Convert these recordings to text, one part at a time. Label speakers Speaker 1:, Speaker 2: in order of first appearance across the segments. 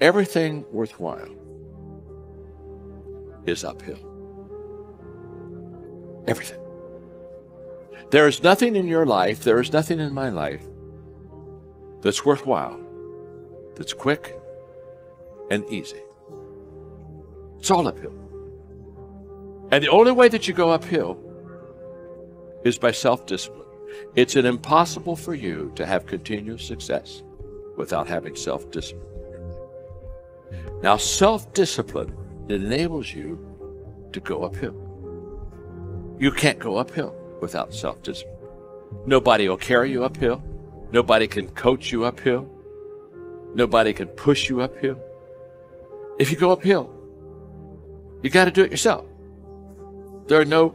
Speaker 1: Everything worthwhile is uphill. Everything. There is nothing in your life, there is nothing in my life that's worthwhile, that's quick and easy. It's all uphill. And the only way that you go uphill is by self discipline. It's an impossible for you to have continuous success without having self discipline. Now, self discipline enables you to go uphill. You can't go uphill without self discipline. Nobody will carry you uphill. Nobody can coach you uphill. Nobody can push you uphill. If you go uphill, you got to do it yourself. There are no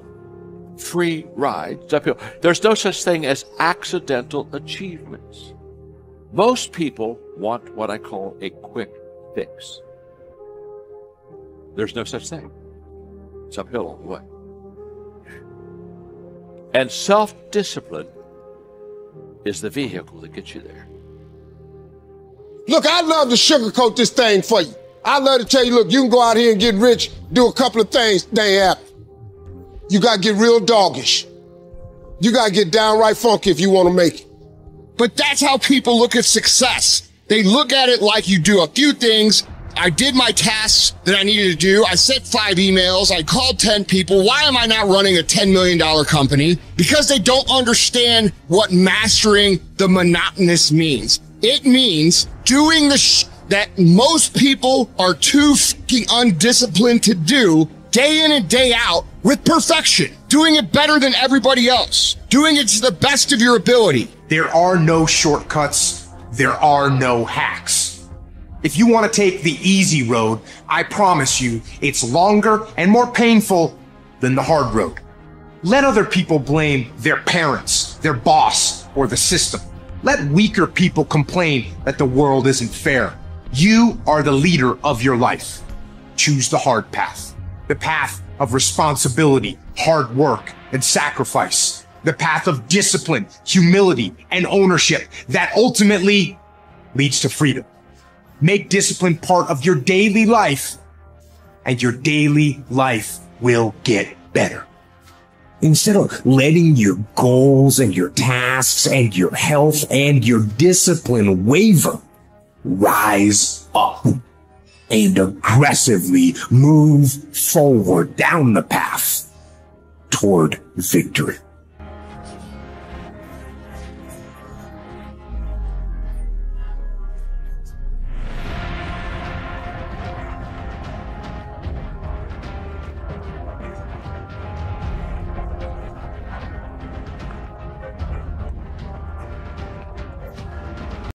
Speaker 1: free rides uphill. There's no such thing as accidental achievements. Most people want what I call a quick fix. There's no such thing. It's uphill all the way. And self discipline is the vehicle that gets you there.
Speaker 2: Look, I'd love to sugarcoat this thing for you. I'd love to tell you, look, you can go out here and get rich, do a couple of things, ain't happen. You gotta get real doggish. You gotta get downright funky if you wanna make it. But that's how people look at success. They look at it like you do a few things. I did my tasks that I needed to do. I sent five emails. I called 10 people. Why am I not running a $10 million company? Because they don't understand what mastering the monotonous means. It means doing the sh- that most people are too fucking undisciplined to do day in and day out with perfection, doing it better than everybody else, doing it to the best of your ability.
Speaker 3: There are no shortcuts. There are no hacks. If you want to take the easy road, I promise you it's longer and more painful than the hard road. Let other people blame their parents, their boss, or the system. Let weaker people complain that the world isn't fair. You are the leader of your life. Choose the hard path. The path of responsibility, hard work, and sacrifice. The path of discipline, humility, and ownership that ultimately leads to freedom. Make discipline part of your daily life and your daily life will get better.
Speaker 4: Instead of letting your goals and your tasks and your health and your discipline waver, rise up and aggressively move forward down the path toward victory.